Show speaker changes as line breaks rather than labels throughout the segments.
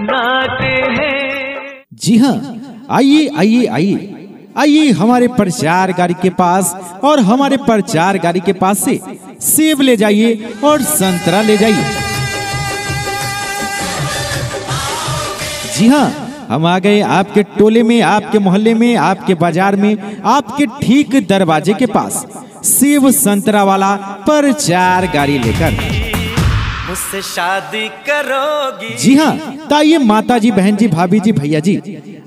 नाते हैं।
जी हाँ आइए आइए आइए आइए हमारे प्रचार गाड़ी के पास और हमारे प्रचार गाड़ी के पास से सेब ले जाइए और संतरा ले जाइए। जी हाँ हम आ गए आपके टोले में, आपके मोहल्ले में, आपके बाज़ार में, आपके ठीक दरवाजे के पास। सेब संतरा वाला प्रचार गाड़ी लेकर।
मुझसे शादी करोगी।
जी हाँ तो आइए माता जी बहन जी भाभी जी भैया जी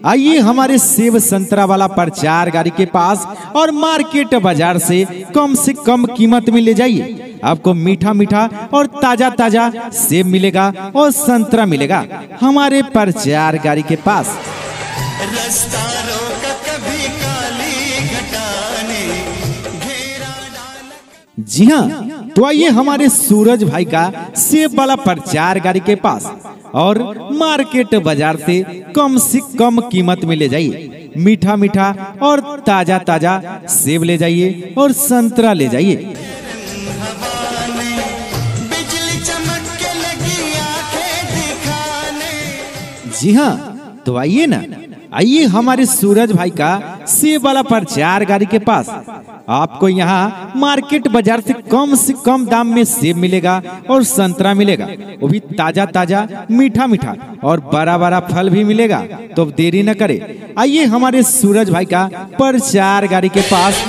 आइए हमारे सेब संतरा वाला प्रचार गाड़ी के पास और मार्केट बाज़ार से कम से कम कीमत में ले जाइए। आपको मीठा मीठा और ताज़ा ताज़ा सेब मिलेगा और संतरा मिलेगा हमारे प्रचार गाड़ी के पास। जी हाँ तो आइए हमारे सूरज भाई का सेब वाला प्रचार गाड़ी के पास और मार्केट बाज़ार से कम से कम कीमत में ले जाइए। मीठा मीठा और ताज़ा ताज़ा सेब ले जाइए और संतरा ले जाइए। जी हाँ तो आइए ना। आइए हमारे सूरज भाई का सेब वाला प्रचार गाड़ी के पास। आपको यहाँ मार्केट बाज़ार से कम से कम दाम में सेब मिलेगा और संतरा मिलेगा। वो भी ताज़ा ताज़ा मीठा मीठा और बड़ा बड़ा फल भी मिलेगा। तो देरी न करे। आइए हमारे सूरज भाई का प्रचार गाड़ी के पास।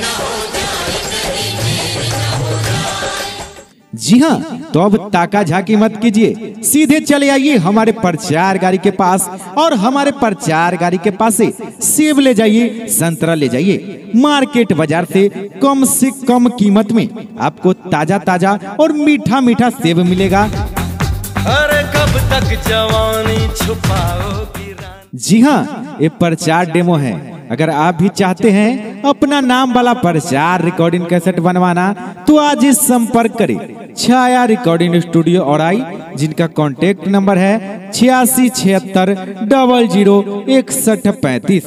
जी हाँ तो अब ताका झाकी मत कीजिए। सीधे चले आइए हमारे प्रचार गाड़ी के पास और हमारे प्रचार गाड़ी के पास। से सेब ले जाइए संतरा ले जाइए। मार्केट बाज़ार से कम से कम कीमत में आपको ताज़ा ताज़ा और मीठा मीठा सेब मिलेगा।
अरे कब तक जवानी छुपाओगी रानी
जी हाँ ये प्रचार डेमो है। अगर आप भी चाहते हैं अपना नाम वाला प्रचार रिकॉर्डिंग कैसेट बनवाना तो आज ही संपर्क करें। छाया रिकॉर्डिंग स्टूडियो और आई, जिनका कॉन्टेक्ट नंबर है छियासी छिहत्तर डबल ज़ीरो इकसठ पैंतीस।